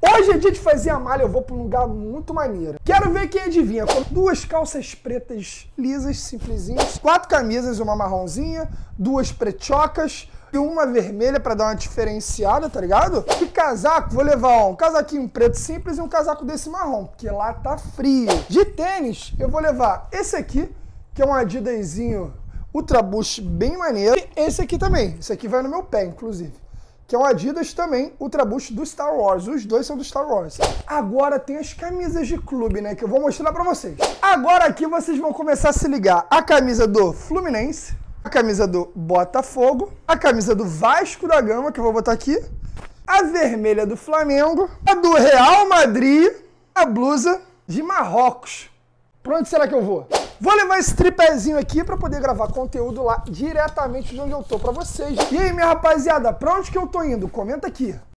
Hoje é dia de fazer a malha, eu vou para um lugar muito maneiro. Quero ver quem adivinha. Com duas calças pretas lisas, simplesinhas, quatro camisas, uma marronzinha, duas pretiocas e uma vermelha para dar uma diferenciada, tá ligado? E casaco, vou levar um casaquinho preto simples e um casaco desse marrom, porque lá tá frio. De tênis, eu vou levar esse aqui, que é um Adidaszinho Ultra Boost bem maneiro. E esse aqui também. Esse aqui vai no meu pé, inclusive que é um Adidas também Ultra Boost do Star Wars. Os dois são do Star Wars. Agora tem as camisas de clube, né, que eu vou mostrar para vocês. Agora aqui vocês vão começar a se ligar a camisa do Fluminense, a camisa do Botafogo, a camisa do Vasco da Gama, que eu vou botar aqui, a vermelha do Flamengo, a do Real Madrid, a blusa de Marrocos. Pra onde será que eu vou? Vou levar esse tripézinho aqui para poder gravar conteúdo lá diretamente de onde eu tô para vocês. E aí, minha rapaziada, pra onde que eu tô indo? Comenta aqui.